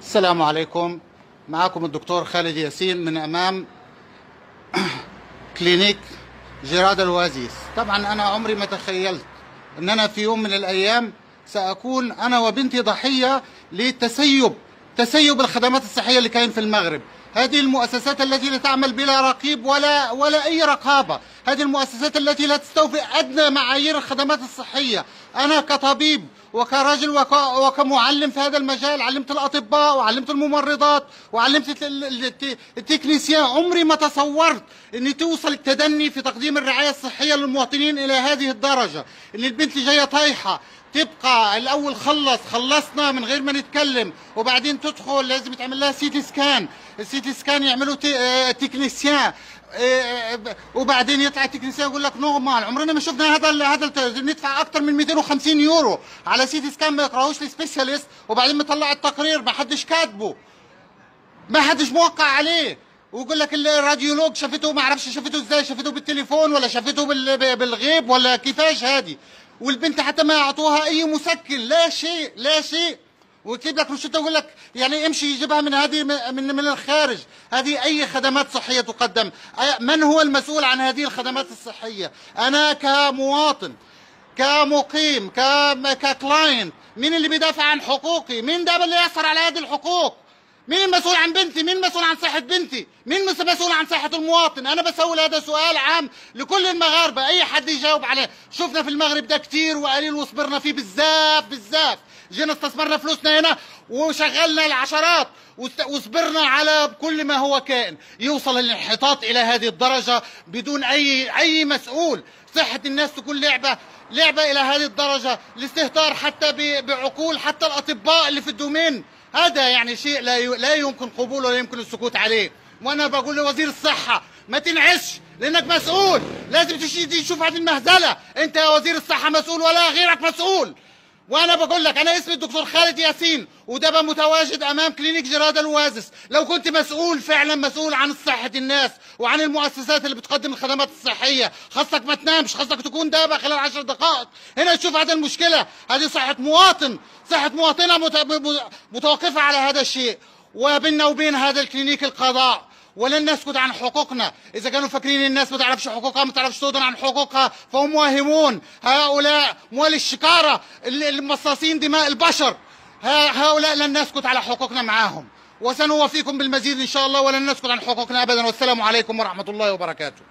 السلام عليكم. معكم الدكتور خالد ياسين من أمام كلينيك جراد الوازيس. طبعا أنا عمري ما تخيلت ان أنا في يوم من الأيام سأكون أنا وبنتي ضحية لتسيب تسيب الخدمات الصحية اللي كاين في المغرب. هذه المؤسسات التي لا تعمل بلا رقيب ولا ولا أي رقابة. هذه المؤسسات التي لا تستوفي أدنى معايير الخدمات الصحية. أنا كطبيب وكرجل وك... وكمعلم في هذا المجال علمت الأطباء وعلمت الممرضات وعلمت ال- ال- الت- ال techniciens. عمري ما تصورت ان توصل التدني في تقديم الرعاية الصحية للمواطنين إلى هذه الدرجة. إن البنت جاية طايحة تبقى الأول خلص خلصنا من غير ما نتكلم وبعدين تدخل لازم يتعمل لها CT scan. ال CT scan يعملوا. آه، technicien. وبعدين يطلع technicien يقول لك normal. عمرنا ما شفنا هذا هذا ندفع أكثر من 250 يورو على CT scan ما يقراهوش ال spécialiste وبعدين مطلع التقرير ما حدش كاتبه. ما حدش موقع عليه. ويقول لك ال radiologue شافته ما أعرفش شافته إزاي شافته بالتليفون ولا شافته بال- بالغيب ولا كيفاش هذه. والبنت حتى ما يعطوها أي مسكن لا شيء لا شيء. ويكتب لك روشته يقول لك يعني امشي يجيبها من هذه من من الخارج. هذه أي خدمات صحية تقدم؟ من هو المسؤول عن هذه الخدمات الصحية؟ أنا كمواطن كمقيم ككلاينت مين اللي بيدافع عن حقوقي؟ مين ده اللي يسهر على هذه الحقوق؟ مين المسؤول عن بنتي؟ مين المسؤول عن صحة بنتي؟ مين مس- مسؤول عن صحة المواطن؟ أنا بسأل هذا سؤال عام لكل المغاربة. أي حد يجاوب عليه؟ شفنا في المغرب ده كتير وقليل وصبرنا فيه بزاف بزاف جينا استثمرنا فلوسنا هنا وشغلنا العشرات وصبرنا على كل ما هو كائن. يوصل الانحطاط إلى هذه الدرجة بدون أي أي مسؤول. صحة الناس تكون لعبة لعبة إلى هذه الدرجة. الاستهتار حتى بعقول حتى الأطباء اللي في الدومين. هذا يعني شيء لا لا يمكن قبوله ولا يمكن السكوت عليه. وأنا بقول لوزير الصحة ما تنعش لأنك مسؤول. لازم تشوف هذه المهزلة. أنت يا وزير الصحة مسؤول ولا غيرك مسؤول. وأنا بقول لك أنا اسمي الدكتور خالد ياسين وده متواجد أمام كلينيك جراد الوازس. لو كنت مسؤول فعلا مسؤول عن صحة الناس وعن المؤسسات اللي بتقدم الخدمات الصحية خاصك ما تنامش خاصك تكون دابا خلال عشر دقائق. هنا تشوف هذا المشكلة. هذه صحة مواطن. صحة مواطنة متوقفة على هذا الشيء. وبيننا وبين هذا الكلينيك القضاء. ولن نسكت عن حقوقنا. إذا كانوا فاكرين الناس ما تعرفش حقوقها ما تعرفش تدن عن حقوقها فهم واهمون. هؤلاء موال الشكارة المصاصين دماء البشر. هؤلاء لن نسكت على حقوقنا معاهم. وسنوفيكم بالمزيد إن شاء الله ولن نسكت عن حقوقنا أبدا. والسلام عليكم ورحمة الله وبركاته.